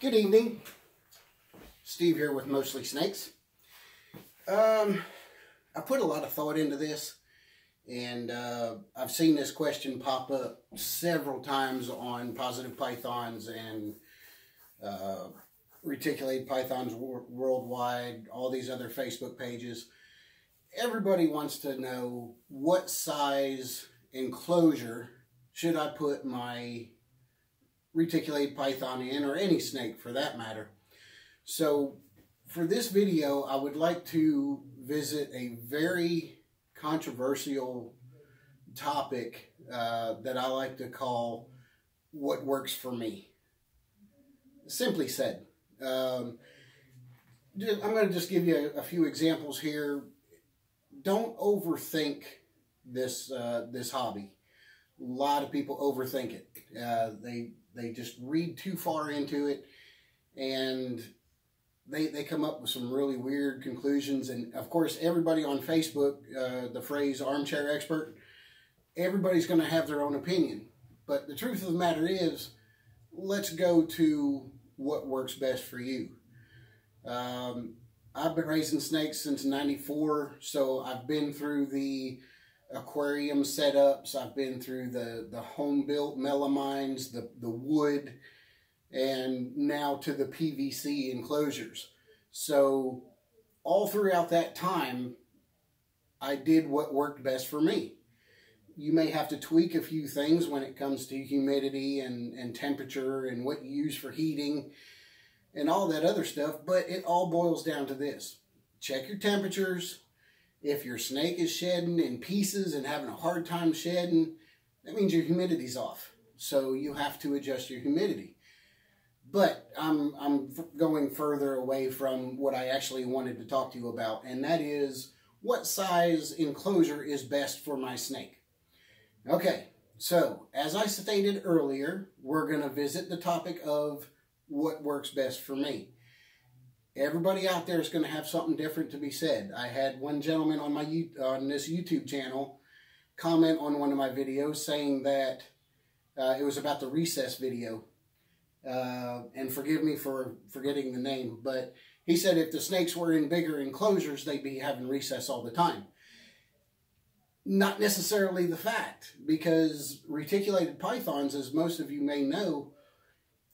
Good evening. Steve here with Mostly Snakes. Um, I put a lot of thought into this, and uh, I've seen this question pop up several times on Positive Pythons and uh, Reticulated Pythons Worldwide, all these other Facebook pages. Everybody wants to know what size enclosure should I put my reticulated python in, or any snake for that matter. So for this video, I would like to visit a very controversial topic uh, that I like to call what works for me. Simply said, um, I'm going to just give you a, a, few examples here. Don't overthink this uh, this hobby. A lot of people overthink it. Uh, they they just read too far into it and they, they come up with some really weird conclusions. And of course, everybody on Facebook, uh, the phrase armchair expert, everybody's going to have their own opinion. But the truth of the matter is, let's go to what works best for you. Um, I've been raising snakes since 94, so I've been through the aquarium setups. I've been through the, the home-built melamines, the, the wood, and now to the PVC enclosures. So all throughout that time, I did what worked best for me. You may have to tweak a few things when it comes to humidity and, and temperature and what you use for heating and all that other stuff, but it all boils down to this. Check your temperatures, if your snake is shedding in pieces and having a hard time shedding, that means your humidity's off. So you have to adjust your humidity. But I'm, I'm going further away from what I actually wanted to talk to you about, and that is what size enclosure is best for my snake. Okay, so as I stated earlier, we're going to visit the topic of what works best for me everybody out there is going to have something different to be said. I had one gentleman on my on this YouTube channel comment on one of my videos saying that uh, it was about the recess video. Uh, and forgive me for forgetting the name, but he said if the snakes were in bigger enclosures, they'd be having recess all the time. Not necessarily the fact, because reticulated pythons, as most of you may know,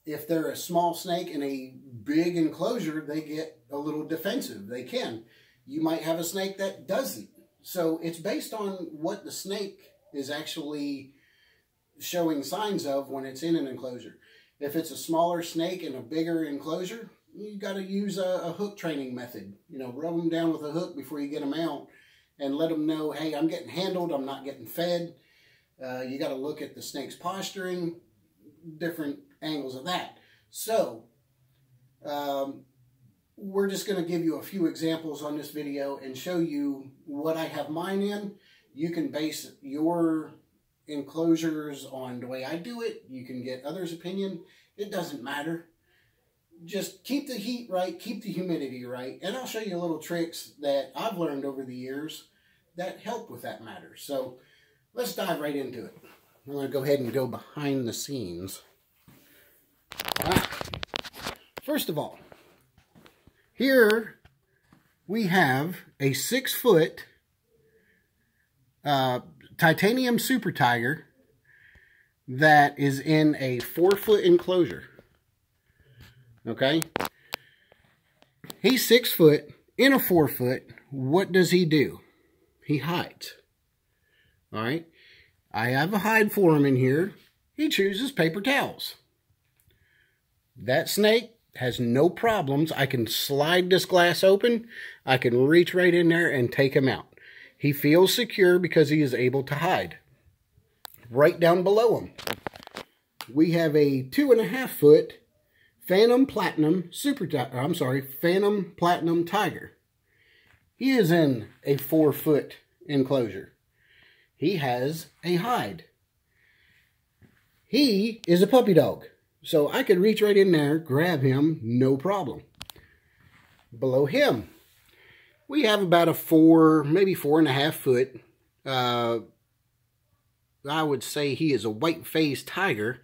if they're a small snake in a big enclosure, they get a little defensive. They can. You might have a snake that doesn't. So it's based on what the snake is actually showing signs of when it's in an enclosure. If it's a smaller snake in a bigger enclosure, you got to use a, a, hook training method. You know, rub them down with a hook before you get them out and let them know, hey, I'm getting handled, I'm not getting fed. Uh, you got to look at the snake's posturing, different angles of that. So, um, we're just going to give you a few examples on this video and show you what I have mine in. You can base your enclosures on the way I do it. You can get others' opinion. It doesn't matter. Just keep the heat right, keep the humidity right, and I'll show you little tricks that I've learned over the years that help with that matter. So let's dive right into it. I'm going to go ahead and go behind the scenes. First of all, here we have a six foot uh, titanium super tiger that is in a four foot enclosure. Okay? He's six foot in a four foot. What does he do? He hides. Alright? I have a hide for him in here. He chooses paper towels. That snake has no problems. I can slide this glass open. I can reach right in there and take him out. He feels secure because he is able to hide. Right down below him, we have a two and a half foot Phantom Platinum Super, I'm sorry, Phantom Platinum Tiger. He is in a four foot enclosure. He has a hide. He is a puppy dog. So I could reach right in there, grab him, no problem. Below him, we have about a four, maybe four and a half foot. Uh, I would say he is a white-faced tiger.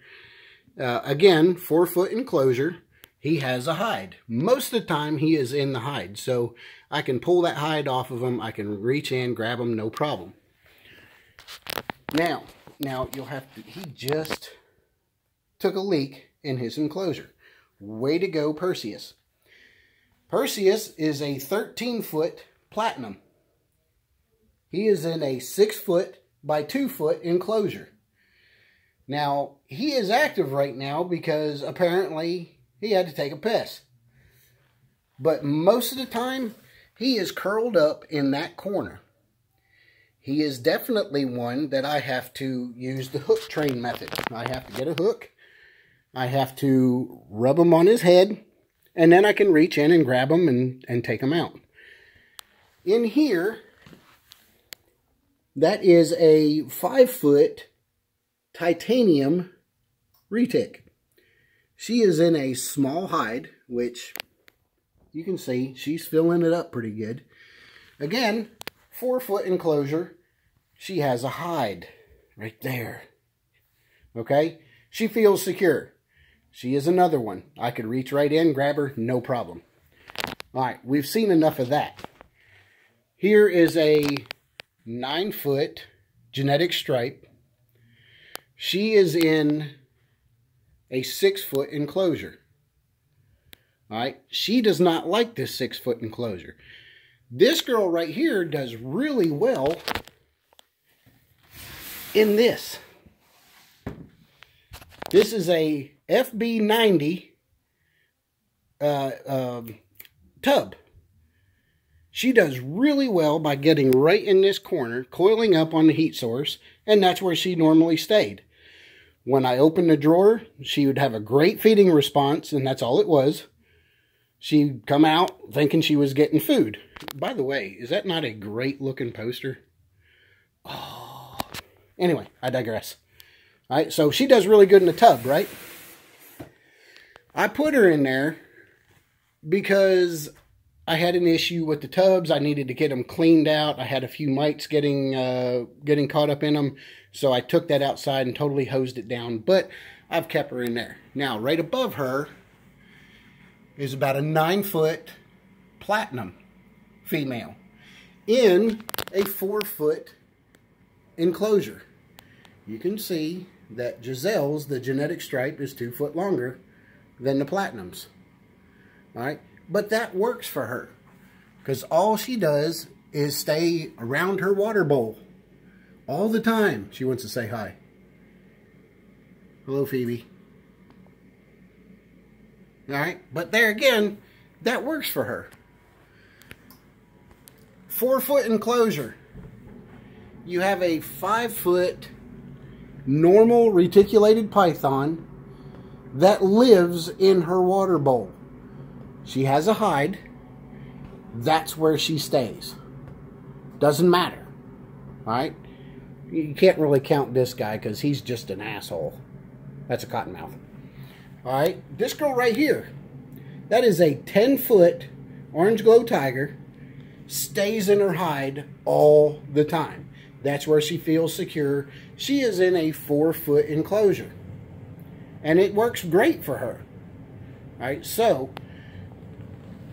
Uh, again, four foot enclosure. he has a hide. Most of the time, he is in the hide. So I can pull that hide off of him. I can reach in, grab him, no problem. Now, now you'll have to, he just took a leak in his enclosure. Way to go, Perseus. Perseus is a 13-foot platinum. He is in a 6-foot by 2-foot enclosure. Now, he is active right now because apparently he had to take a piss. But most of the time, he is curled up in that corner. He is definitely one that I have to use the hook train method. I have to get a hook. I have to rub him on his head. And then I can reach in and grab him and, and take him out. In here, that is a five foot titanium retic. She is in a small hide, which you can see she's filling it up pretty good. Again, four foot enclosure. She has a hide right there. Okay? She feels secure. She is another one. I could reach right in, grab her, no problem. All right, we've seen enough of that. Here is a nine foot genetic stripe. She is in a six foot enclosure. All right, she does not like this six foot enclosure. This girl right here does really well in this. This is a FB90 uh, um, tub. She does really well by getting right in this corner, coiling up on the heat source, and that's where she normally stayed. When I opened the drawer, she would have a great feeding response, and that's all it was. She'd come out thinking she was getting food. By the way, is that not a great looking poster? Oh. Anyway, I digress. Right, so she does really good in the tub, right? I put her in there because I had an issue with the tubs. I needed to get them cleaned out. I had a few mites getting uh, getting caught up in them, so I took that outside and totally hosed it down. But I've kept her in there. Now, right above her is about a nine foot platinum female in a four foot enclosure. You can see that Giselle's, the genetic stripe, is two foot longer than the platinums. Right, but that works for her because all she does is stay around her water bowl all the time. She wants to say hi. Hello, Phoebe. All right, but there again, that works for her. Four foot enclosure. You have a five foot normal reticulated python that lives in her water bowl. She has a hide. That's where she stays. Doesn't matter. Right? You can't really count this guy because he's just an asshole. That's a cottonmouth. Alright? This girl right here. That is a 10 foot orange glow tiger. Stays in her hide all the time. That's where she feels secure. She is in a four foot enclosure and it works great for her. All right, so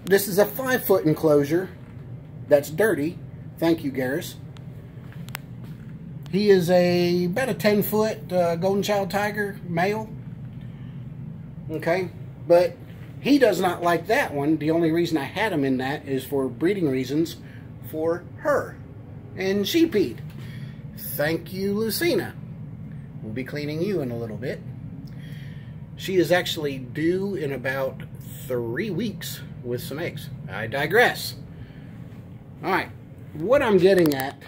this is a five foot enclosure that's dirty. Thank you, Garrus. He is a about a 10 foot uh, golden child tiger male. Okay, but he does not like that one. The only reason I had him in that is for breeding reasons for her. And she peed. Thank you, Lucina. We'll be cleaning you in a little bit. She is actually due in about three weeks with some eggs. I digress. All right, what I'm getting at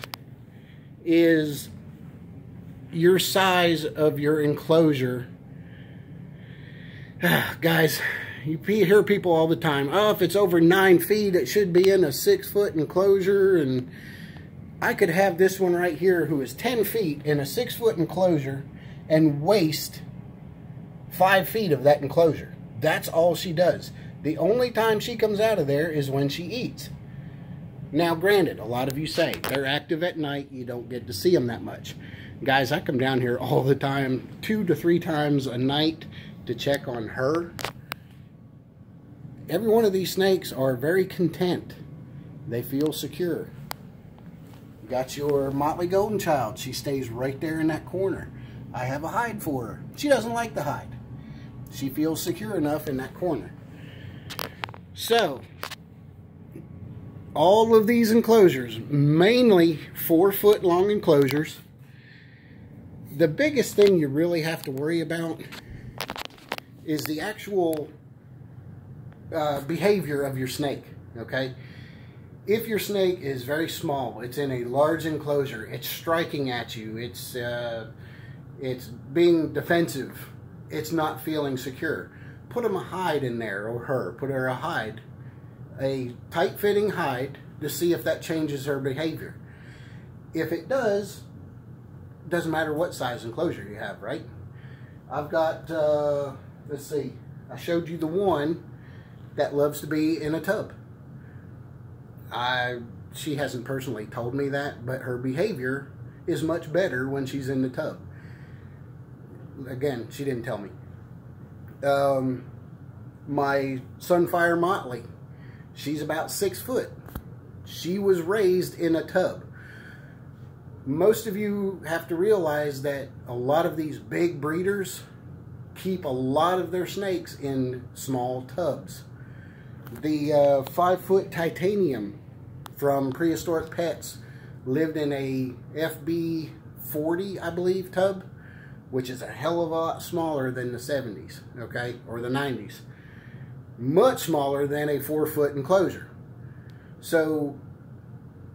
is your size of your enclosure. Guys, you hear people all the time, oh, if it's over nine feet, it should be in a six foot enclosure. And I could have this one right here who is 10 feet in a six foot enclosure and waste five feet of that enclosure. That's all she does. The only time she comes out of there is when she eats. Now, granted, a lot of you say they're active at night. You don't get to see them that much. Guys, I come down here all the time, two to three times a night to check on her. every one of these snakes are very content. They feel secure. Got your Motley Golden Child. She stays right there in that corner. I have a hide for her. She doesn't like the hide. She feels secure enough in that corner. So, all of these enclosures, mainly four foot long enclosures. The biggest thing you really have to worry about is the actual uh, behavior of your snake, okay? If your snake is very small, it's in a large enclosure, it's striking at you, it's, uh, it's being defensive, it's not feeling secure, put them a hide in there, or her, put her a hide, a tight-fitting hide to see if that changes her behavior. If it does, doesn't matter what size enclosure you have, right? I've got, uh, let's see, I showed you the one that loves to be in a tub. I, she hasn't personally told me that, but her behavior is much better when she's in the tub. Again, she didn't tell me. Um, my Sunfire Motley, she's about six foot. She was raised in a tub. Most of you have to realize that a lot of these big breeders keep a lot of their snakes in small tubs. The uh, five foot titanium from Prehistoric Pets lived in a FB 40, I believe, tub, which is a hell of a lot smaller than the 70s, okay, or the 90s. Much smaller than a four foot enclosure. So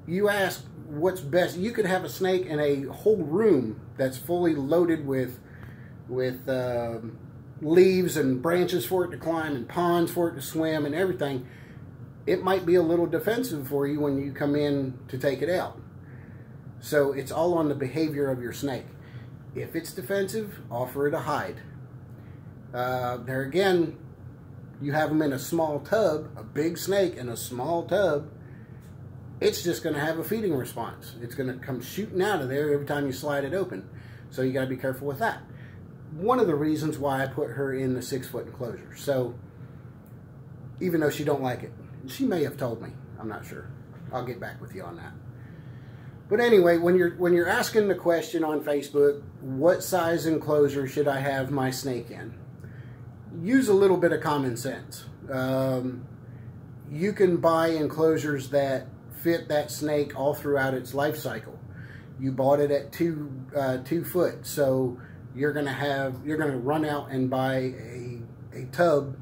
you ask what's best. You could have a snake in a whole room that's fully loaded with with uh, leaves and branches for it to climb and ponds for it to swim and everything. It might be a little defensive for you when you come in to take it out. So it's all on the behavior of your snake. If it's defensive, offer it a hide. Uh, there again, you have them in a small tub, a big snake in a small tub, it's just going to have a feeding response. It's going to come shooting out of there every time you slide it open. So you got to be careful with that. One of the reasons why I put her in the six foot enclosure. So even though she don't like it, she may have told me. I'm not sure. I'll get back with you on that. But anyway, when you're when you're asking the question on Facebook, what size enclosure should I have my snake in? Use a little bit of common sense. Um, you can buy enclosures that fit that snake all throughout its life cycle. You bought it at two uh, two foot, so you're gonna have you're gonna run out and buy a a tub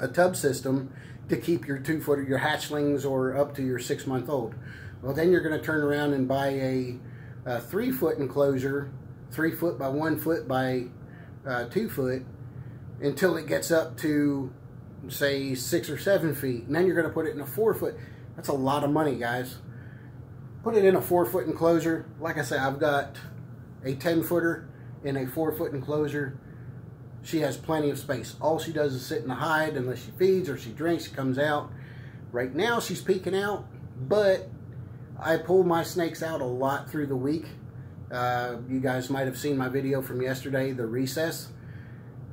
a tub system to keep your two footer your hatchlings or up to your six month old. Well, then you're gonna turn around and buy a, a three foot enclosure, three foot by one foot by uh, two foot, until it gets up to say six or seven feet, and then you're gonna put it in a four foot that's a lot of money, guys. Put it in a four foot enclosure. Like I said, I've got a 10 footer in a four foot enclosure. She has plenty of space. All she does is sit in the hide unless she feeds or she drinks, she comes out. Right now she's peeking out, but I pull my snakes out a lot through the week. Uh, you guys might have seen my video from yesterday, the recess.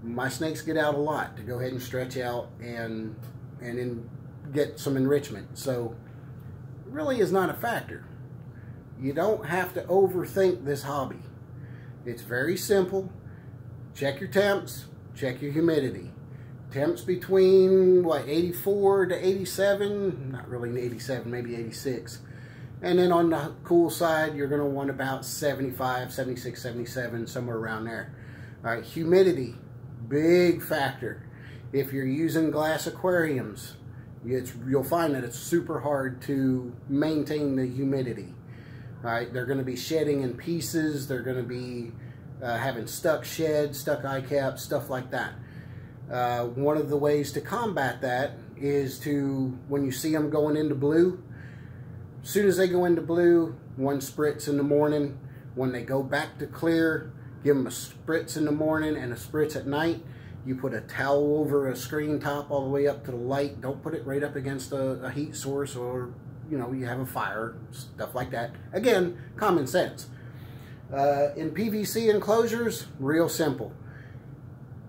My snakes get out a lot to go ahead and stretch out and and get some enrichment. So really is not a factor. You don't have to overthink this hobby. It's very simple. Check your temps, check your humidity. Temps between, what, 84 to 87? Not really 87, maybe 86. And then on the cool side, you're going to want about 75, 76, 77, somewhere around there. All right, humidity, big factor. If you're using glass aquariums, it's, you'll find that it's super hard to maintain the humidity. Right? They're going to be shedding in pieces. They're going to be uh, having stuck sheds, stuck eye caps, stuff like that. Uh, one of the ways to combat that is to, when you see them going into blue, as soon as they go into blue, one spritz in the morning. When they go back to clear, give them a spritz in the morning and a spritz at night you put a towel over a screen top all the way up to the light. Don't put it right up against a, a heat source or, you know, you have a fire, stuff like that. Again, common sense. Uh, in PVC enclosures, real simple.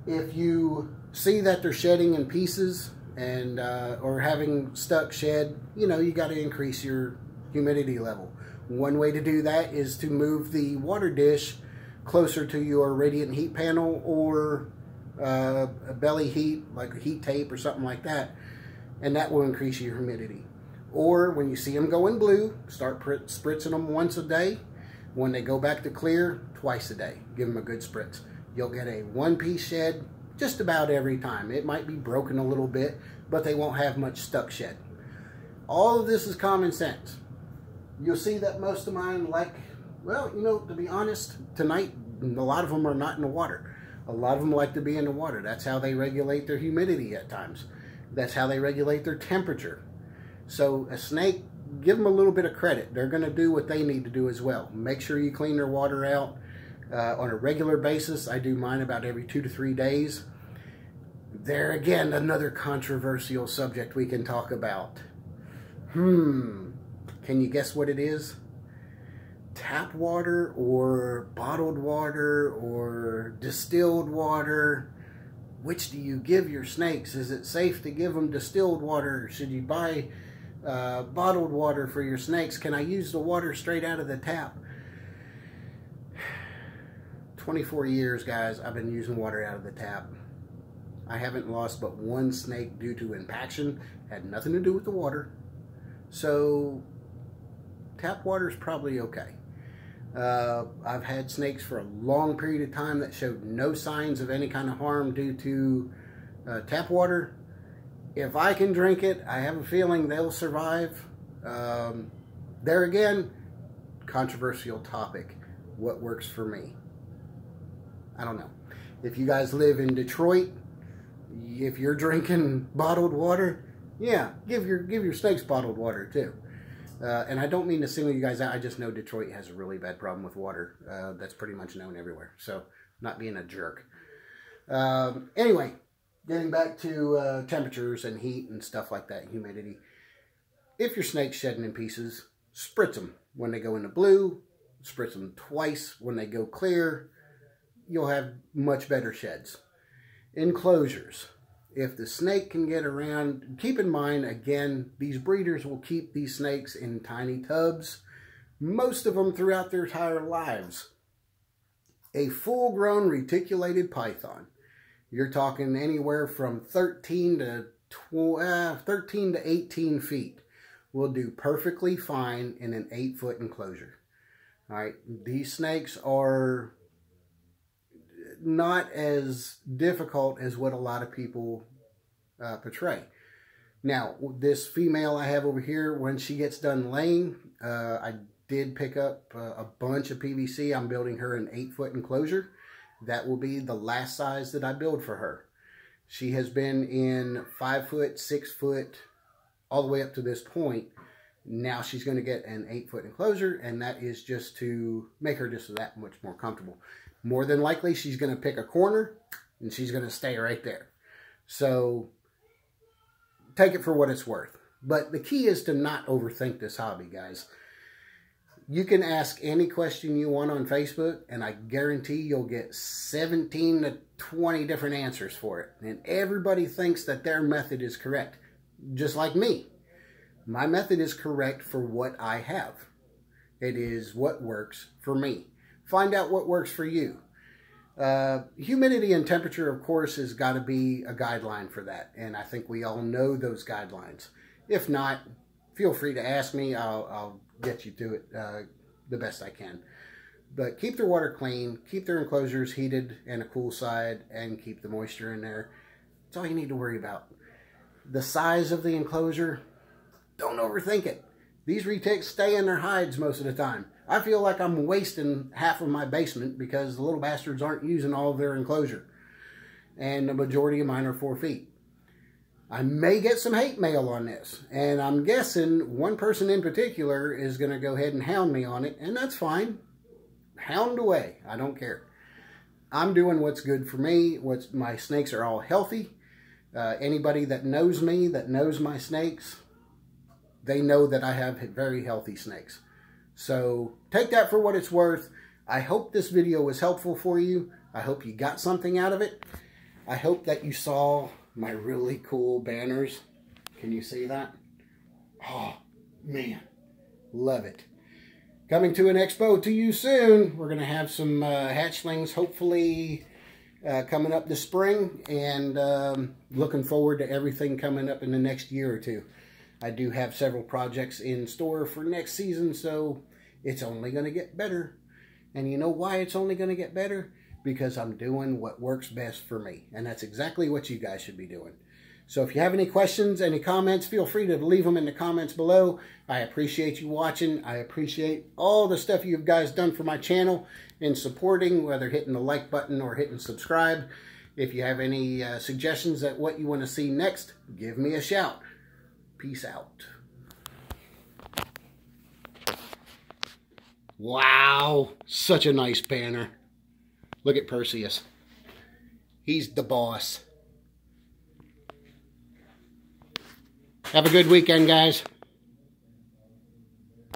If you see that they're shedding in pieces, and uh, or having stuck shed, you know, you got to increase your humidity level. One way to do that is to move the water dish closer to your radiant heat panel or uh, a belly heat, like a heat tape or something like that, and that will increase your humidity. Or when you see them going blue, start spritzing them once a day. When they go back to clear, twice a day. Give them a good spritz. You'll get a one-piece shed just about every time. It might be broken a little bit, but they won't have much stuck shed. All of this is common sense. You'll see that most of mine like, well, you know, to be honest, tonight, a lot of them are not in the water. A lot of them like to be in the water. That's how they regulate their humidity at times. That's how they regulate their temperature. So a snake, give them a little bit of credit. They're going to do what they need to do as well. Make sure you clean their water out uh, on a regular basis. I do mine about every two to three days. There again, another controversial subject we can talk about. Hmm, can you guess what it is? Tap water or bottled water or distilled water? Which do you give your snakes? Is it safe to give them distilled water? Should you buy uh, bottled water for your snakes? Can I use the water straight out of the tap? 24 years, guys, I've been using water out of the tap. I haven't lost but one snake due to impaction. Had nothing to do with the water. So, tap water is probably okay. Uh, I've had snakes for a long period of time that showed no signs of any kind of harm due to uh, tap water. If I can drink it, I have a feeling they'll survive. Um, there again, controversial topic. What works for me? I don't know. If you guys live in Detroit, if you're drinking bottled water, yeah, give your give your snakes bottled water too. Uh, and I don't mean to single you guys out. I just know Detroit has a really bad problem with water. Uh, that's pretty much known everywhere. So, not being a jerk. Um, anyway, getting back to uh, temperatures and heat and stuff like that, humidity. If your snake's shedding in pieces, spritz them when they go into blue. Spritz them twice when they go clear you'll have much better sheds. Enclosures. If the snake can get around, keep in mind, again, these breeders will keep these snakes in tiny tubs, most of them throughout their entire lives. A full-grown reticulated python, you're talking anywhere from 13 to 12, uh, 13 to 18 feet, will do perfectly fine in an 8-foot enclosure. All right, these snakes are not as difficult as what a lot of people uh, portray. Now, this female I have over here, when she gets done laying, uh, I did pick up uh, a bunch of PVC. I'm building her an 8-foot enclosure. That will be the last size that I build for her. She has been in 5-foot, 6-foot, all the way up to this point. Now she's going to get an 8-foot enclosure, and that is just to make her just that much more comfortable more than likely she's going to pick a corner and she's going to stay right there. So take it for what it's worth. But the key is to not overthink this hobby, guys. You can ask any question you want on Facebook, and I guarantee you'll get 17 to 20 different answers for it. And everybody thinks that their method is correct, just like me. My method is correct for what I have. It is what works for me. Find out what works for you. Uh, humidity and temperature, of course, has got to be a guideline for that. And I think we all know those guidelines. If not, feel free to ask me. I'll, I'll get you to it uh, the best I can. But keep their water clean, keep their enclosures heated and a cool side, and keep the moisture in there. That's all you need to worry about. The size of the enclosure, don't overthink it. These retics stay in their hides most of the time. I feel like I'm wasting half of my basement because the little bastards aren't using all of their enclosure. And the majority of mine are four feet. I may get some hate mail on this. And I'm guessing one person in particular is going to go ahead and hound me on it. And that's fine. Hound away. I don't care. I'm doing what's good for me. What's My snakes are all healthy. Uh, anybody that knows me, that knows my snakes, they know that I have very healthy snakes. So take that for what it's worth. I hope this video was helpful for you. I hope you got something out of it. I hope that you saw my really cool banners. Can you see that? Oh, man. Love it. Coming to an expo to you soon. We're going to have some uh, hatchlings, hopefully, uh, coming up this spring. And um, looking forward to everything coming up in the next year or two. I do have several projects in store for next season, so it's only going to get better. And you know why it's only going to get better? Because I'm doing what works best for me. And that's exactly what you guys should be doing. So if you have any questions, any comments, feel free to leave them in the comments below. I appreciate you watching. I appreciate all the stuff you guys done for my channel in supporting, whether hitting the like button or hitting subscribe. If you have any uh, suggestions at what you want to see next, give me a shout. Peace out. Wow, such a nice banner. Look at Perseus. He's the boss. Have a good weekend, guys.